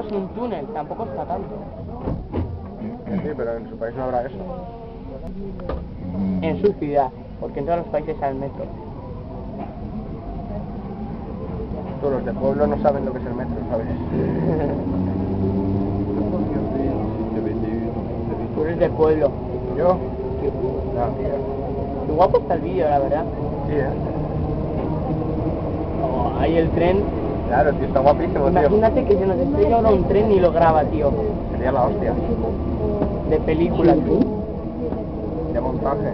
es un túnel, tampoco está tanto. Sí, pero en su país no habrá eso. En su ciudad, porque en todos los países hay metro. Todos los de pueblo no saben lo que es el metro, ¿sabes? Tú eres de pueblo. ¿Yo? No, tío. Qué guapo está el vídeo, la verdad. Sí, ¿eh? Oh, ahí el tren. Claro, tío, está guapísimo, tío. Imagínate que se nos estrella ahora un tren y lo graba, tío. Sería la hostia. De película, tío. De montaje.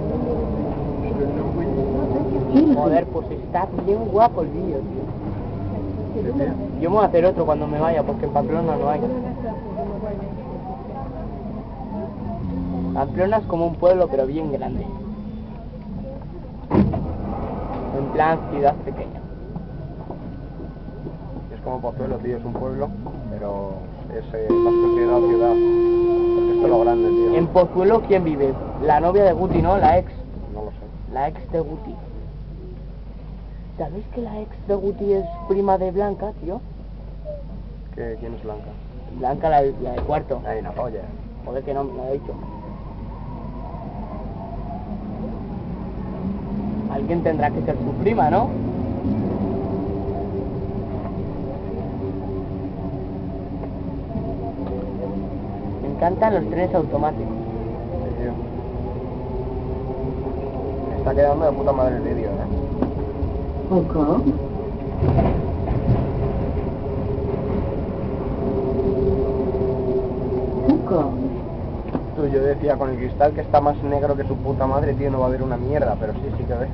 Joder, pues está bien guapo el vídeo, tío. Sí, tío. Yo me voy a hacer otro cuando me vaya, porque en Pamplona no hay. Pamplona es como un pueblo, pero bien grande. En plan ciudad pequeña. Como Pozuelo, tío, es un pueblo, pero es eh, más considerado ciudad. Porque esto es lo grande, tío. En Pozuelo, ¿quién vive? La novia de Guti, ¿no? La ex. No lo sé. La ex de Guti. ¿Sabéis que la ex de Guti es prima de Blanca, tío? ¿Qué, ¿Quién es Blanca? Blanca, la, de- la de cuarto. Ay, una polla. Joder, que no me lo he dicho. Alguien tendrá que ser su prima, ¿no? Me encantan los trenes automáticos. Sí, tío. Me está quedando de puta madre el vídeo, ¿eh? Tú, yo decía con el cristal que está más negro que su puta madre, tío, no va a haber una mierda, pero sí, sí que ve.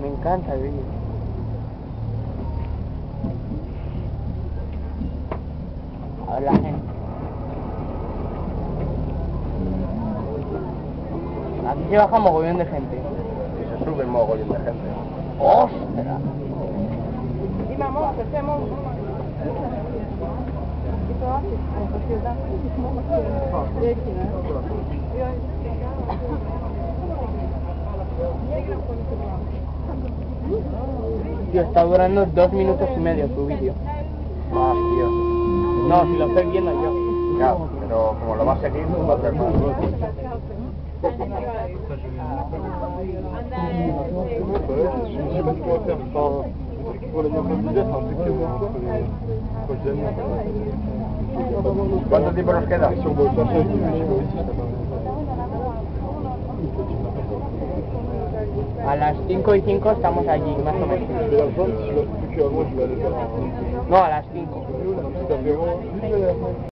Me encanta el vídeo. A ver la gente. Aquí se baja mogollón de gente. Y se sube mogollón de gente. ¡Ostras! Tío, está durando dos minutos y medio tu vídeo. Más, tío. No, si lo estoy viendo yo. Ya, pero como lo vas a seguir, no va a ser más. ¿Cuánto tiempo nos queda? A las 5 y 5 estamos allí, más o menos. No, a las 5.